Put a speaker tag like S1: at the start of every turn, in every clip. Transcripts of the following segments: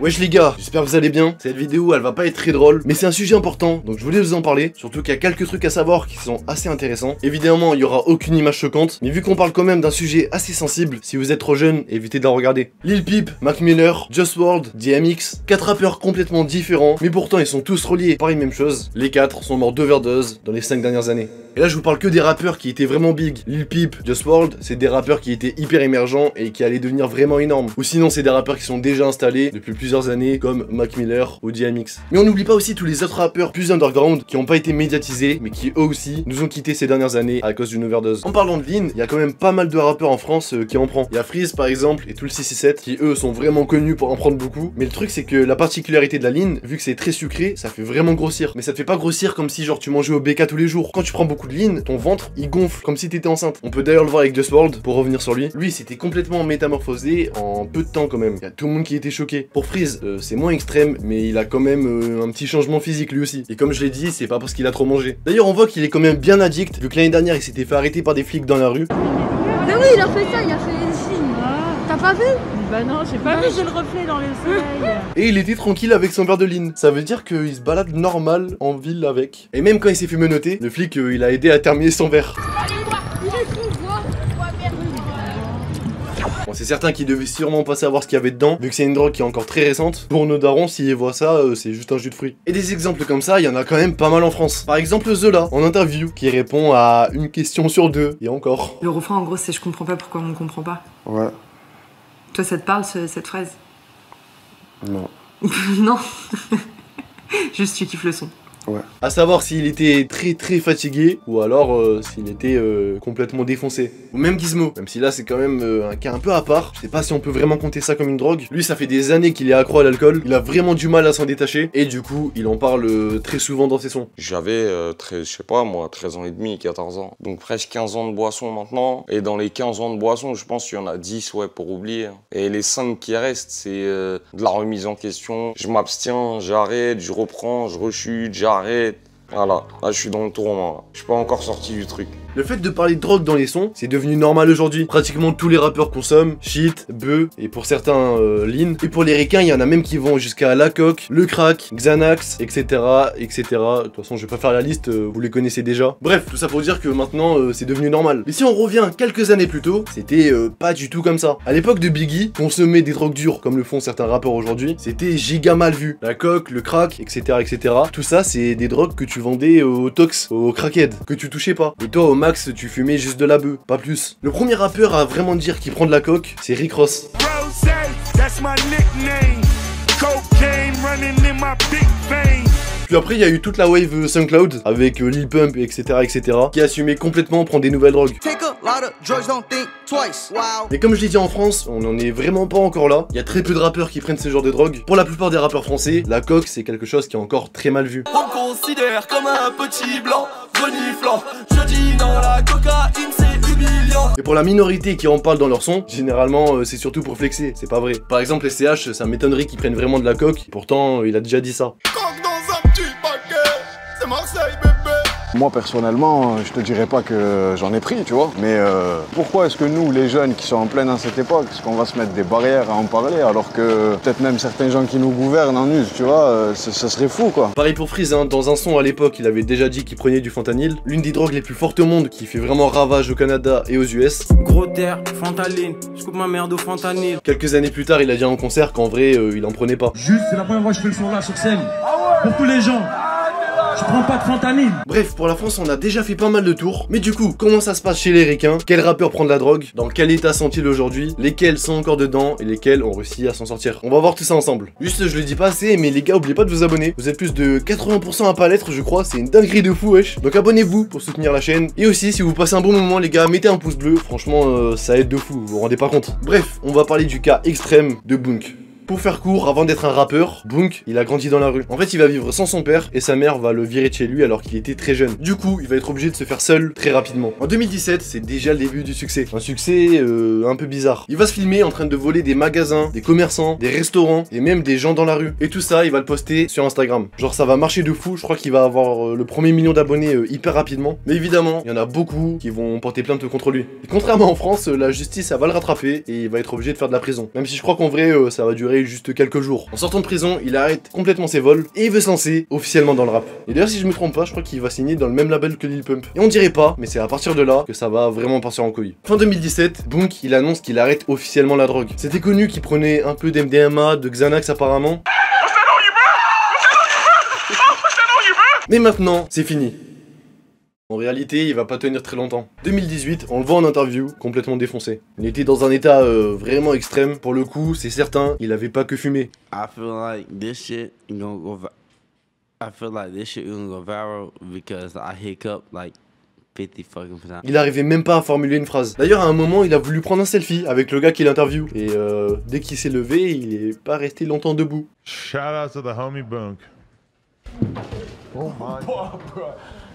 S1: Wesh les gars, j'espère que vous allez bien. Cette vidéo elle va pas être très drôle, mais c'est un sujet important, donc je voulais vous en parler. Surtout qu'il y a quelques trucs à savoir qui sont assez intéressants. Évidemment, il y aura aucune image choquante, mais vu qu'on parle quand même d'un sujet assez sensible, si vous êtes trop jeune, évitez de la regarder. Lil Peep, Mac Miller, Just World, DMX, quatre rappeurs complètement différents, mais pourtant ils sont tous reliés par une même chose. Les quatre sont morts d'overdose dans les 5 dernières années. Et là, je vous parle que des rappeurs qui étaient vraiment big. Lil Peep, Just World, c'est des rappeurs qui étaient hyper émergents et qui allaient devenir vraiment énormes. Ou sinon, c'est des rappeurs qui sont déjà installés depuis plusieurs années, comme Mac Miller ou DMX. Mais on n'oublie pas aussi tous les autres rappeurs plus underground qui n'ont pas été médiatisés, mais qui eux aussi nous ont quittés ces dernières années à cause d'une overdose. En parlant de Lean, il y a quand même pas mal de rappeurs en France euh, qui en prennent. Il y a Freeze par exemple et tout le 667 qui eux sont vraiment connus pour en prendre beaucoup. Mais le truc, c'est que la particularité de la Lean, vu que c'est très sucré, ça fait vraiment grossir. Mais ça te fait pas grossir comme si genre tu mangeais au BK tous les jours. Quand tu prends beaucoup de Lean, ton ventre il gonfle comme si t'étais enceinte. On peut d'ailleurs le voir avec Just World pour revenir sur lui. Lui, c'était complètement métamorphosé en peu de temps quand même. Il y a tout le monde qui était choqué. Pour Freeze, euh, c'est moins extrême, mais il a quand même euh, un petit changement physique lui aussi. Et comme je l'ai dit, c'est pas parce qu'il a trop mangé. D'ailleurs, on voit qu'il est quand même bien addict, vu que l'année dernière, il s'était fait arrêter par des flics dans la rue.
S2: Mais oui, il a fait ça, il a fait une signe. T'as pas vu?
S3: Bah non, j'ai pas vu, j'ai le reflet dans le soleil.
S1: Et il était tranquille avec son verre de ligne. Ça veut dire qu'il se balade normal en ville avec. Et même quand il s'est fait menotter, le flic, euh, il a aidé à terminer son verre
S2: est fou, vois.
S1: Bon, c'est certain qu'il devait sûrement pas savoir ce qu'il y avait dedans, vu que c'est une drogue qui est encore très récente. Pour nos darons, s'ils voient ça, euh, c'est juste un jus de fruits. Et des exemples comme ça, il y en a quand même pas mal en France. Par exemple, Zola, en interview, qui répond à une question sur deux, et encore.
S4: Le refrain, en gros, c'est je comprends pas pourquoi on ne comprend pas.
S5: Ouais,
S4: Toi, ça te parle, ce- cette phrase?
S5: Non.
S4: Non. Juste, tu kiffes le son.
S1: À savoir s'il était très très fatigué, ou alors euh, s'il était euh, complètement défoncé. Ou même Gizmo, même si là c'est quand même euh, un cas un peu à part. Je sais pas si on peut vraiment compter ça comme une drogue. Lui, ça fait des années qu'il est accro à l'alcool. Il a vraiment du mal à s'en détacher, et du coup, il en parle euh, très souvent dans ses sons.
S6: J'avais, euh, 13, je sais pas moi, 13 ans et demi, 14 ans. Donc presque 15 ans de boisson maintenant. Et dans les 15 ans de boisson, je pense qu'il y en a 10 ouais, pour oublier. hein. Et les 5 qui restent, c'est euh, de la remise en question. Je m'abstiens, j'arrête, je reprends, je rechute, j'arrête. Voilà, là je suis dans le tourment. Je suis pas encore sorti du truc.
S1: Le fait de parler de drogue dans les sons, c'est devenu normal aujourd'hui. Pratiquement tous les rappeurs consomment shit, bœuf et pour certains euh. Et pour les requins, il y en a même qui vont jusqu'à la coque, le crack, Xanax, etc., etc. De toute façon, je vais pas faire la liste, euh, vous les connaissez déjà. Bref, tout ça pour dire que maintenant euh, c'est devenu normal. Mais si on revient quelques années plus tôt, c'était euh, pas du tout comme ça. À l'époque de Biggie, consommer des drogues dures comme le font certains rappeurs aujourd'hui, c'était giga mal vu. La coque, le crack, etc., etc. Tout ça, c'est des drogues que tu vendais aux tox, aux crackheads, que tu touchais pas. Et toi, au max, tu fumais juste de la bœuf, pas plus. Le premier rappeur à vraiment dire qu'il prend de la coque, c'est Rick Ross.
S7: Rose, that's my nickname. Cocaine running in my big veins.
S1: Puis après, il y a eu toute la wave euh, SoundCloud avec euh, Lil Pump, etc., etc., qui assumait complètement prendre des nouvelles drogues.
S8: Take a lot of drugs, don't think twice. Wow.
S1: Mais comme je l'ai dit en France, on n'en est vraiment pas encore là. Il y a très peu de rappeurs qui prennent ce genre de drogue. Pour la plupart des rappeurs français, la coque c'est quelque chose qui est encore très mal vu.
S9: On considère comme un petit blanc reniflant. Je dis non, la cocaïne c'est humiliant.
S1: Et pour la minorité qui en parle dans leur son, généralement euh, c'est surtout pour flexer, c'est pas vrai. Par exemple, les CH, ça m'étonnerait qu'ils prennent vraiment de la coque. Pourtant, euh, il a déjà dit ça.
S7: Coque dans un petit paquet. C'est Marseille, bébé.
S5: Moi personnellement, je te dirais pas que j'en ai pris, tu vois. Mais euh, pourquoi est-ce que nous, les jeunes qui sont en pleine à cette époque, est-ce qu'on va se mettre des barrières à en parler alors que peut-être même certains gens qui nous gouvernent en usent, tu vois euh, ce ce serait fou quoi.
S1: Pareil pour Freeze, hein, dans un son à l'époque, il avait déjà dit qu'il prenait du fentanyl, l'une des drogues les plus fortes au monde qui fait vraiment ravage au Canada et aux US.
S9: Gros terre, fantaline, je coupe ma merde au fentanyl.
S1: Quelques années plus tard, il a dit en concert qu'en vrai, euh, il en prenait pas.
S10: Juste, c'est la première fois que je fais le son là sur scène. Pour tous les gens. Je prends pas de fentanyl.
S1: Bref, pour la France, on a déjà fait pas mal de tours. Mais du coup, comment ça se passe chez les requins Quel rappeur prend la drogue? Dans quel état sont-ils aujourd'hui? Lesquels sont encore dedans Et lesquels ont réussi à s'en sortir? On va voir tout ça ensemble. Juste, je le dis pas assez, mais les gars, oubliez pas de vous abonner. Vous êtes plus de 80% à pas l'être, je crois. C'est une dinguerie de fou, wesh. Donc abonnez-vous pour soutenir la chaîne. Et aussi, si vous passez un bon moment, les gars, mettez un pouce bleu. Franchement, euh, ça aide de fou. Vous vous rendez pas compte. Bref, on va parler du cas extrême de Bunk. Pour faire court, avant d'être un rappeur, Bunk, il a grandi dans la rue. En fait, il va vivre sans son père et sa mère va le virer de chez lui alors qu'il était très jeune. Du coup, il va être obligé de se faire seul très rapidement. En 2017, c'est déjà le début du succès. Un succès euh, un peu bizarre. Il va se filmer en train de voler des magasins, des commerçants, des restaurants et même des gens dans la rue. Et tout ça, il va le poster sur Instagram. Genre, ça va marcher de fou. Je crois qu'il va avoir euh, le premier million d'abonnés euh, hyper rapidement. Mais évidemment, il y en a beaucoup qui vont porter plainte contre lui. Et contrairement en France, la justice, ça va le rattraper et il va être obligé de faire de la prison. Même si je crois qu'en vrai, ça va durer juste quelques jours. En sortant de prison, il arrête complètement ses vols et il veut se lancer officiellement dans le rap. Et d'ailleurs, si je me trompe pas, je crois qu'il va signer dans le même label que Lil Pump. Et on dirait pas, mais c'est à partir de là que ça va vraiment partir en couille. Fin 2017, Bunk, il annonce qu'il arrête officiellement la drogue. C'était connu qu'il prenait un peu d'MDMA, de Xanax apparemment. Mais maintenant, c'est fini. En réalité, il va pas tenir très longtemps. 2018, on le voit en interview, complètement défoncé. Il était dans un état euh, vraiment extrême. Pour le coup, c'est certain, il avait pas que fumé.
S11: I feel like this shit gonna go. I feel like this shit gonna go viral because I hiccup like 50 fucking percent.
S1: Il arrivait même pas à formuler une phrase. D'ailleurs, à un moment, il a voulu prendre un selfie avec le gars qui l'interview. Et euh, dès qu'il s'est levé, il est pas resté longtemps debout.
S12: Shout out to the homie Bunk.
S5: Oh my.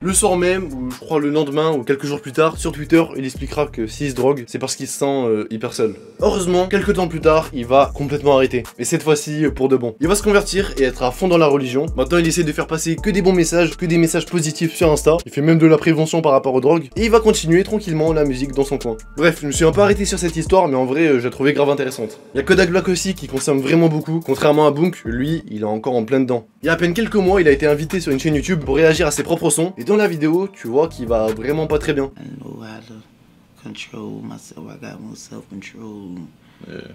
S1: Le soir même, ou je crois le lendemain, ou quelques jours plus tard, sur Twitter, il expliquera que s'il se drogue, c'est parce qu'il se sent euh, hyper seul. Heureusement, quelques temps plus tard, il va complètement arrêter. Et cette fois-ci, euh, pour de bon. Il va se convertir et être à fond dans la religion. Maintenant, il essaie de faire passer que des bons messages, que des messages positifs sur Insta. Il fait même de la prévention par rapport aux drogues. Et il va continuer tranquillement la musique dans son coin. Bref, je me suis un peu arrêté sur cette histoire, mais en vrai, euh, je la trouvais grave intéressante. Il y a Kodak Black aussi qui consomme vraiment beaucoup. Contrairement à Bunk, lui, il est encore en plein dedans. Il y a à peine quelques mois, il a été invité sur une chaîne YouTube pour réagir à ses propres sons. Et dans la vidéo, tu vois qu'il va vraiment pas très bien.
S11: I know how to control myself. I got more self control and shit.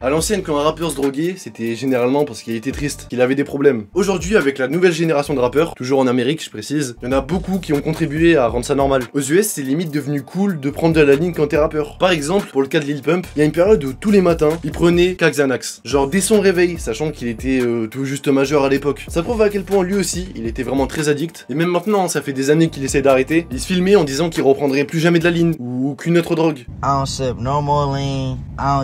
S1: À l'ancienne, quand un rappeur se droguait, c'était généralement parce qu'il était triste, qu'il avait des problèmes. Aujourd'hui, avec la nouvelle génération de rappeurs, toujours en Amérique, je précise, il y en a beaucoup qui ont contribué à rendre ça normal. Aux US, c'est limite devenu cool de prendre de la ligne quand t'es rappeur. Par exemple, pour le cas de Lil Pump, il y a une période où tous les matins, il prenait Xanax. Genre dès son réveil, sachant qu'il était euh, tout juste majeur à l'époque. Ça prouve à quel point lui aussi, il était vraiment très addict. Et même maintenant, ça fait des années qu'il essaie d'arrêter. Il se filmait en disant qu'il reprendrait plus jamais de la ligne ou aucune autre drogue.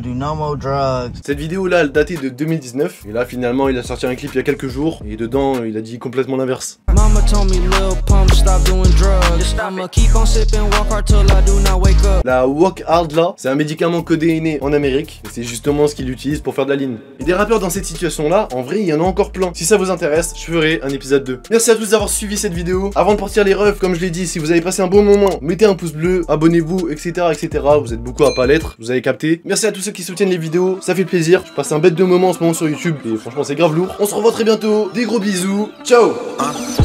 S11: Do no more drugs.
S1: Cette vidéo là, elle datait de 2019. Et là, finalement, il a sorti un clip il y a quelques jours. Et dedans, il a dit complètement l'inverse.
S13: Mama told me, Lil Pump, stop doing drugs. I'ma keep on sipping, walk hard till I do not wake up.
S1: La Walk Hard là, c'est un médicament codéiné en Amérique. Et c'est justement ce qu'il utilise pour faire de la ligne. Et des rappeurs dans cette situation là, en vrai, il y en a encore plein. Si ça vous intéresse, je ferai un épisode 2. Merci à tous d'avoir suivi cette vidéo. Avant de partir les refs, comme je l'ai dit, si vous avez passé un bon moment, mettez un pouce bleu, abonnez-vous, etc. etc. Vous êtes beaucoup à pas l'être, vous avez capté. Merci à tous ceux qui soutiennent les vidéos, ça fait plaisir. Je passe un bête de moment en ce moment sur YouTube et franchement c'est grave lourd. On se revoit très bientôt. Des gros bisous. Ciao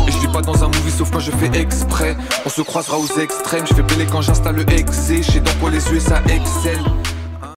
S14: Et je vis pas dans un movie sauf quand je fais exprès On se croisera aux extrêmes Je fais quand j'installe le exe Je sais dans quoi les USA excellent